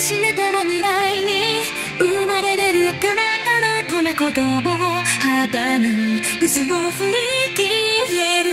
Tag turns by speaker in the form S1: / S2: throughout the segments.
S1: 教えても未来に生まれ出るからからこの言葉を肌に渦を振り切れる。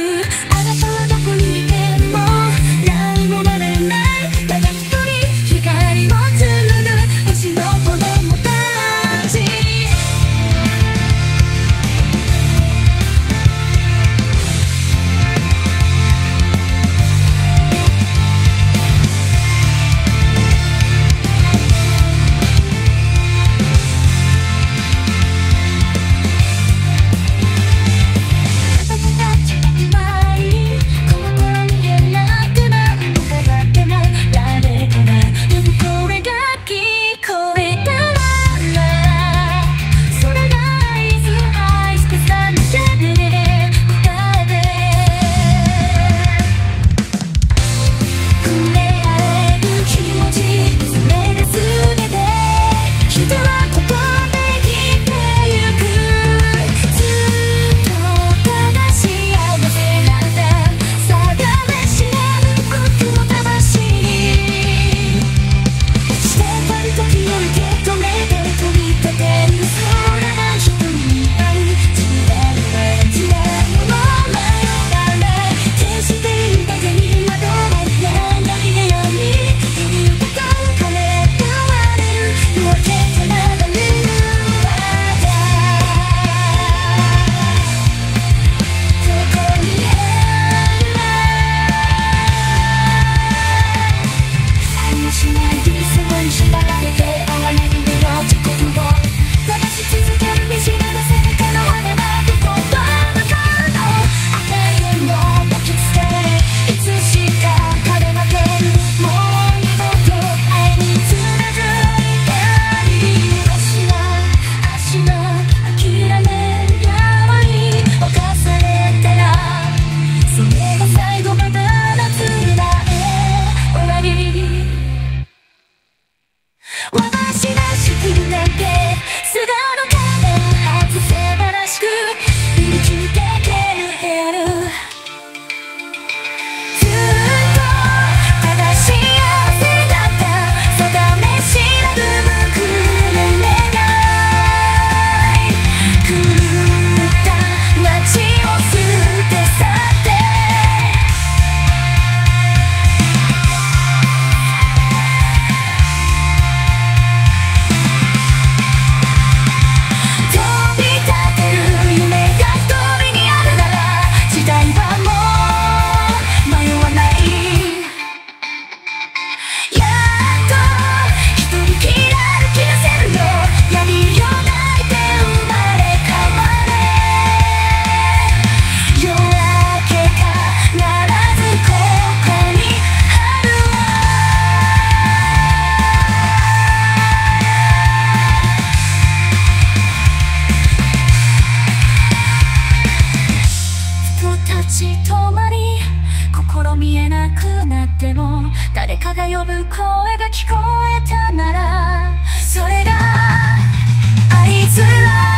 S1: ぶ声が聞こえたならそれが合図は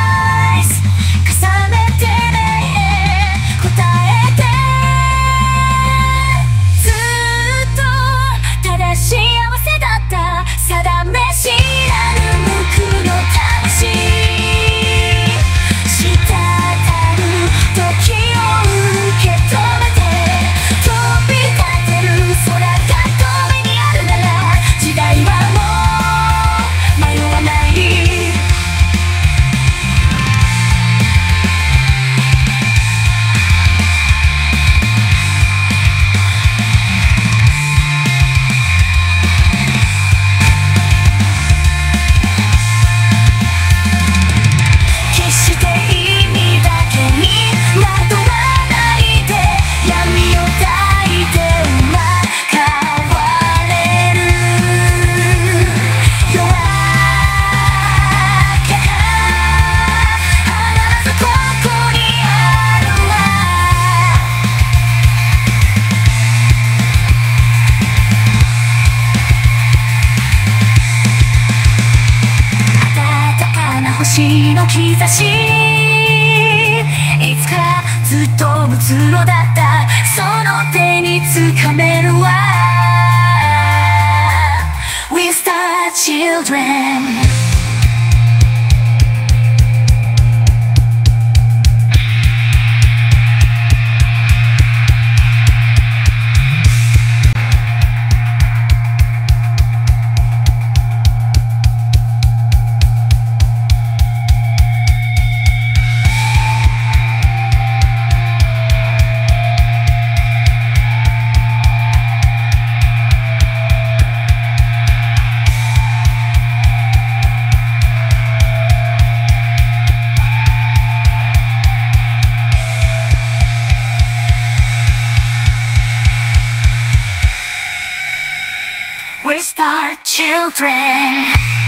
S1: 星の兆し。いつかずっと仏ろだった。その手につかめるわ。We star children. Star Children.